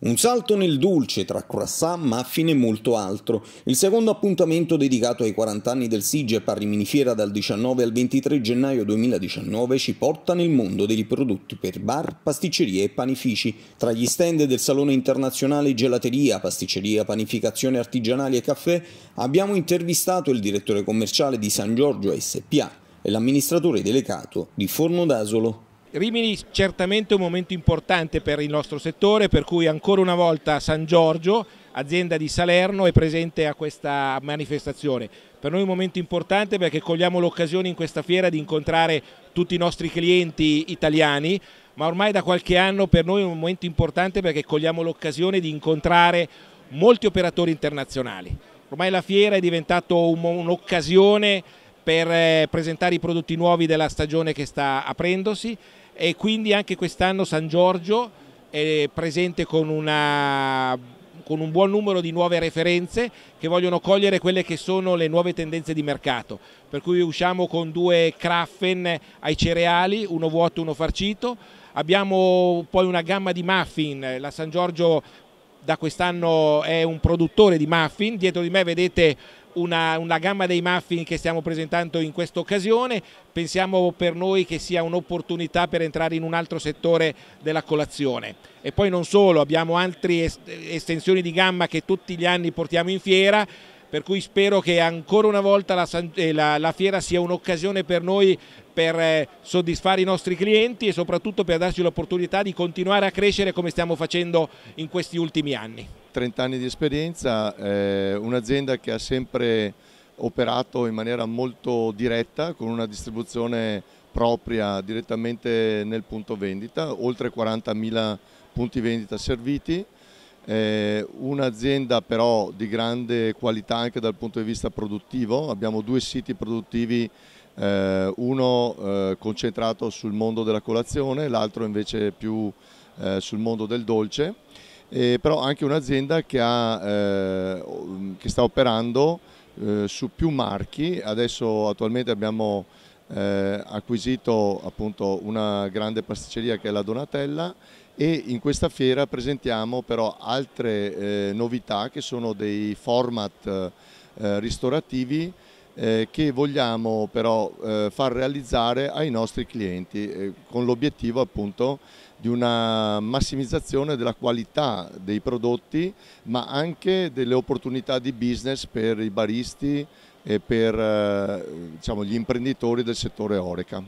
Un salto nel dolce tra croissant, muffin e molto altro. Il secondo appuntamento dedicato ai 40 anni del SIGEP a Rimini Fiera dal 19 al 23 gennaio 2019 ci porta nel mondo dei prodotti per bar, pasticcerie e panifici. Tra gli stand del Salone Internazionale Gelateria, Pasticceria, Panificazione Artigianali e Caffè abbiamo intervistato il direttore commerciale di San Giorgio SPA e l'amministratore delegato di Forno d'Asolo. Rimini certamente un momento importante per il nostro settore, per cui ancora una volta San Giorgio, azienda di Salerno, è presente a questa manifestazione. Per noi è un momento importante perché cogliamo l'occasione in questa fiera di incontrare tutti i nostri clienti italiani, ma ormai da qualche anno per noi è un momento importante perché cogliamo l'occasione di incontrare molti operatori internazionali. Ormai la fiera è diventata un'occasione per eh, presentare i prodotti nuovi della stagione che sta aprendosi e quindi anche quest'anno San Giorgio è presente con, una, con un buon numero di nuove referenze che vogliono cogliere quelle che sono le nuove tendenze di mercato. Per cui usciamo con due Kraffen ai cereali, uno vuoto e uno farcito. Abbiamo poi una gamma di muffin, la San Giorgio da quest'anno è un produttore di muffin, dietro di me vedete una, una, gamma dei muffin che stiamo presentando in questa occasione, pensiamo per noi che sia un'opportunità per entrare in un altro settore della colazione. E poi non solo, abbiamo altre estensioni di gamma che tutti gli anni portiamo in fiera, per cui spero che ancora una volta la, eh, la, la fiera sia un'occasione per noi per eh, soddisfare i nostri clienti e soprattutto per darci l'opportunità di continuare a crescere come stiamo facendo in questi ultimi anni. 30 anni di esperienza, eh, un'azienda che ha sempre operato in maniera molto diretta con una distribuzione propria direttamente nel punto vendita, oltre 40.000 punti vendita serviti, eh, un'azienda però di grande qualità anche dal punto di vista produttivo, abbiamo due siti produttivi, eh, uno eh, concentrato sul mondo della colazione, l'altro invece più eh, sul mondo del dolce eh, però anche un'azienda che, eh, che, sta operando eh, su più marchi, adesso attualmente abbiamo eh, acquisito appunto una grande pasticceria che è la Donatella e in questa fiera presentiamo però altre eh, novità che sono dei format eh, che vogliamo però far realizzare ai nostri clienti con l'obiettivo appunto di una massimizzazione della qualità dei prodotti ma anche delle opportunità di business per i baristi e per eh, diciamo, gli imprenditori del settore Oreca.